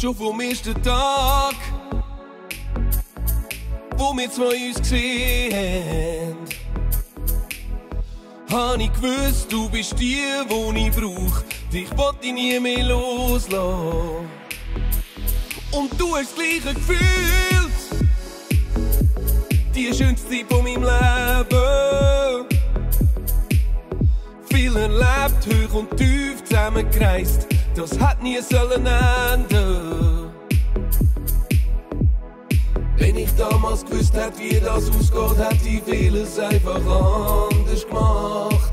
Schon vom ersten Tag, wo wir zwei uns gesehen haben, hab ich gewusst, du bist die, wo ich brauch. Dich wollte ich nie mehr loslassen. Und du hast das gleiche Gefühl, die schönste Zeit von meinem Leben. Viel erlebt, hoch und tief zusammengereist, das hat nie sollen enden. Damals gewusst hätte, wie das ausgeht, hätte ich vieles einfach anders gemacht.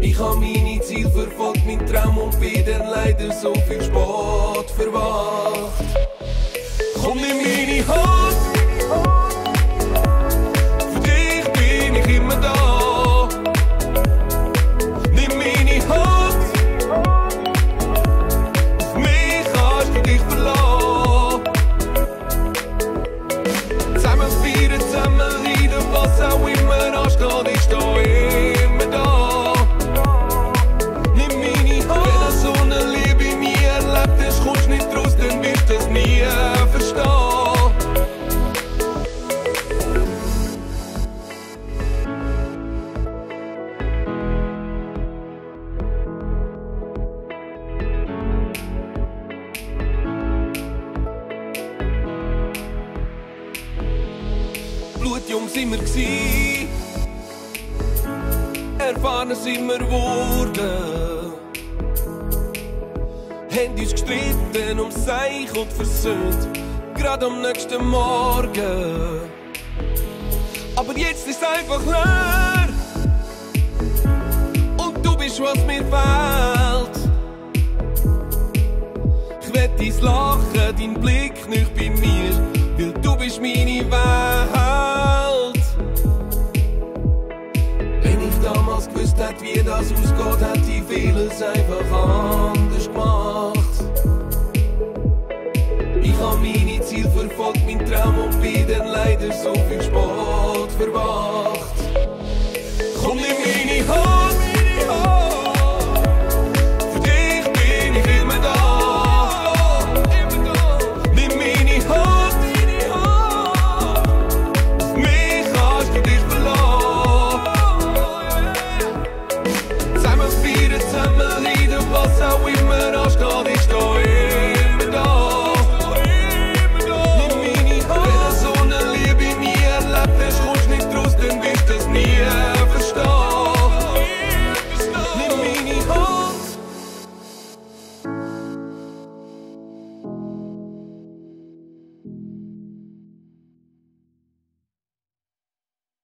Ich hab meine Ziele verfolgt, mein Traum und bin dann leider so viel Sport verwacht. Komm in meine Hand, Blutjung sind wir gsi, erfahren sind wir geworden. Haben uns gestritten um Seich und versöhnt, gerade am nächsten Morgen. Aber jetzt ist einfach leer und du bist, was mir fehlt. Ich werd dein Lachen, dein Blick nicht bei mir, weil du bist meine Welt. als gewusst hat, wie das ausgeht, hätte ich vieles einfach anders gemacht. Ich habe meine Ziel verfolgt, mein Traum und bin dann leider so viel Sport verwacht. Komm, nimm